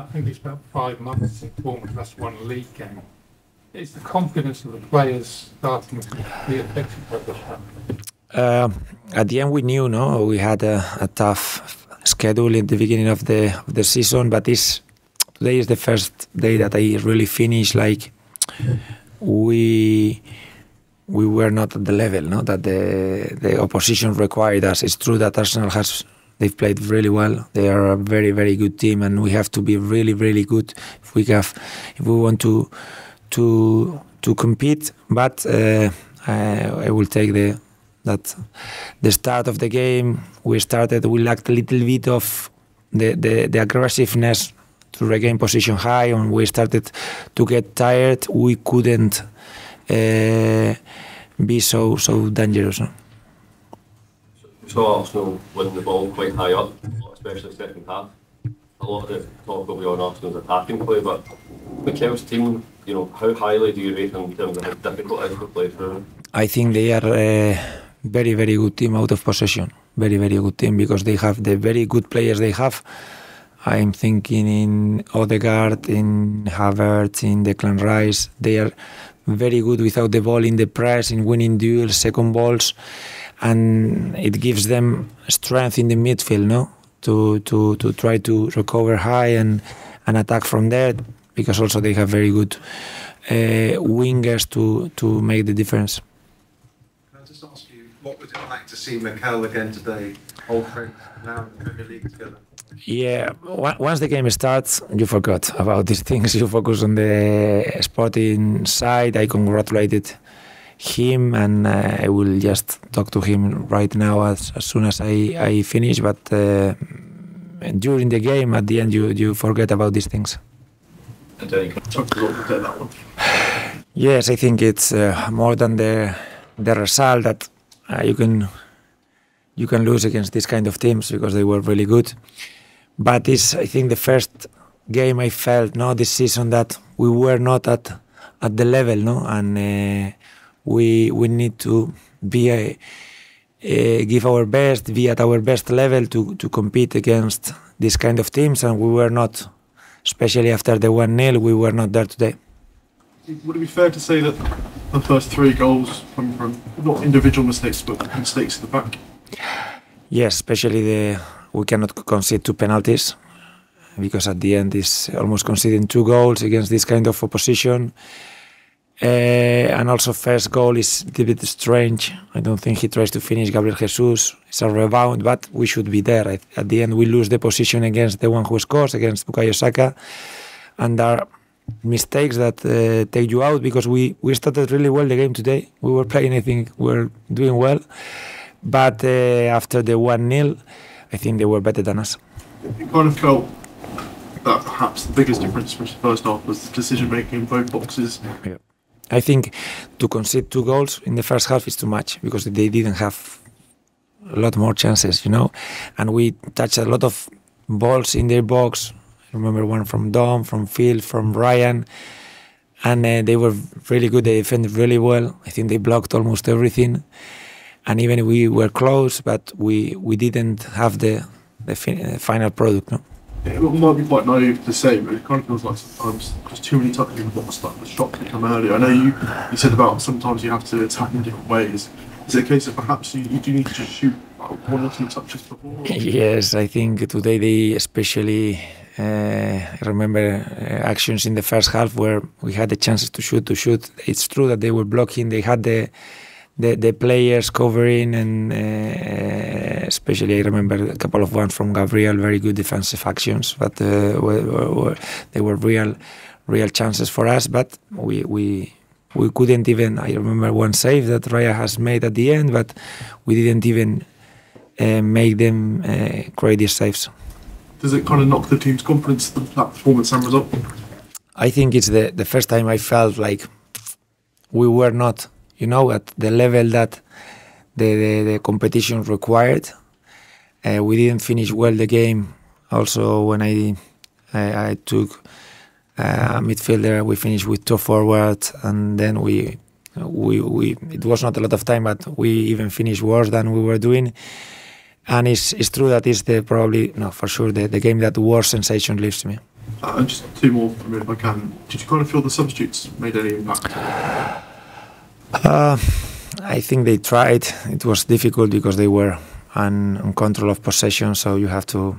I think it's about five months since Bournemouth last won a league game. Is the confidence of the players starting to be affected by this? Uh, at the end, we knew, no, we had a, a, tough schedule in the beginning of the of the season, but this today is the first day that I really finished. Like we we were not at the level, no, that the the opposition required us. It's true that Arsenal has they've played really well. They are a very very good team, and we have to be really really good if we have if we want to to to compete. But uh, I, I will take the that the start of the game we started we lacked a little bit of the, the, the aggressiveness to regain position high and we started to get tired we couldn't uh, be so so dangerous no? Saw Arsenal winning the ball quite high up, especially second half. A lot of the talk will be on Arsenal's attacking play, but Mikel's team, you know, how highly do you rate them in terms of how difficult it is to play through? I think they are a very, very good team out of possession. Very, very good team because they have the very good players they have. I'm thinking in Odegaard, in Havertz, in Declan Rice. They are very good without the ball in the press, in winning duels, second balls and it gives them strength in the midfield, no, to to to try to recover high and and attack from there because also they have very good uh, wingers to to make the difference. Can I just ask you, what was it like to see Mikel again today, old friends now in the Premier League together? Yeah, once the game starts, you forgot about these things. You focus on the sporting side. I congratulated him, and uh, I will just talk to him right now as, as soon as I, I finish. But uh, during the game, at the end, you, you forget about these things. Yes, I think it's uh, more than the the result that uh, you can you can lose against these kind of teams because they were really good. But it's I think the first game I felt no this season that we were not at at the level no and uh, we we need to be a, a, give our best, be at our best level to to compete against these kind of teams, and we were not, especially after the one 0 we were not there today. Would it be fair to say that the first three goals come from not individual mistakes, but mistakes at the back? Yes, especially the we cannot concede two penalties because at the end is almost conceding two goals against this kind of opposition. Uh, and also first goal is a bit strange. I don't think he tries to finish Gabriel Jesus. It's a rebound, but we should be there. At the end, we lose the position against the one who scores, against Bukayo Saka. And there are mistakes that uh, take you out because we, we started really well the game today. We were playing, I think we were doing well. But uh, after the 1-0, I think they were better than us. It kind of felt that perhaps the biggest difference from the first half was decision making in both boxes. Yeah. I think to concede two goals in the first half is too much because they didn't have a lot more chances, you know, and we touched a lot of balls in their box. I remember one from Dom, from Phil, from Ryan, and uh, they were really good. They defended really well. I think they blocked almost everything, and even we were close, but we we didn't have the the final product. No it might be quite naive to say, but it kind of feels like sometimes there's too many touches in the box that the shots become earlier. I know you, you said about sometimes you have to attack in different ways. Is it a case of perhaps you, you do need to shoot one or two touches before? Yes, I think today they especially. Uh, I remember uh, actions in the first half where we had the chances to shoot, to shoot. It's true that they were blocking. They had the the, the players covering and uh, especially I remember a couple of ones from Gabriel, very good defensive actions, but uh, were, were, they were real real chances for us, but we we we couldn't even. I remember one save that Raya has made at the end, but we didn't even uh, make them uh, create these saves. Does it kind of knock the team's confidence that performance and result? I think it's the the first time I felt like we were not you know, at the level that the, the, the competition required. Uh, we didn't finish well the game. Also, when I I, I took uh, a midfielder, we finished with two forwards, and then we we we it was not a lot of time, but we even finished worse than we were doing. And it's, it's true that it's the probably no for sure the, the game that worst sensation leaves me. Uh, and just two more from me if I can. Did you kind of feel the substitutes made any impact? Uh, I think they tried. It was difficult because they were on, on control of possession, so you have to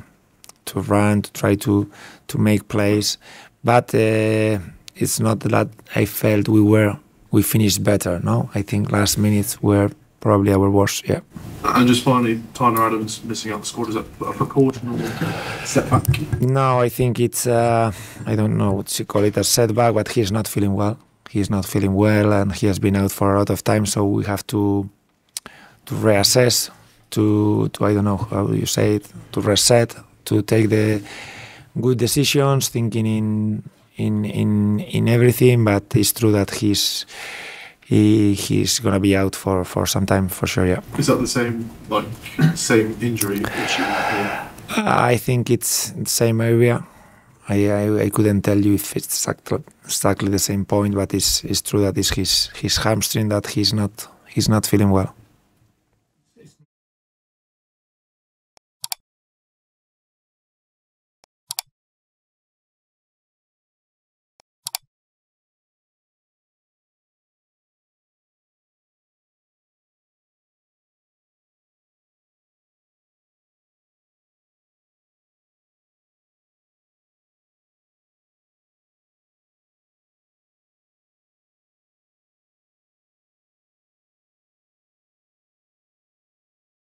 to run to try to to make plays. But uh, it's not that I felt we were we finished better. No, I think last minutes were probably our worst. Yeah. And just finally, Tyler Adams missing out the squad. Is that a precaution setback? No, I think it's uh, I don't know what you call it a setback, but he's not feeling well. He's not feeling well, and he has been out for a lot of time. So we have to to reassess, to to I don't know how you say it, to reset, to take the good decisions, thinking in in in in everything. But it's true that he's he he's gonna be out for for some time for sure. Yeah. Is that the same like same injury issue? I think it's the same area. I, I, I couldn't tell you if it's exactly, exactly the same point, but it's, it's true that it's his his hamstring that he's not he's not feeling well.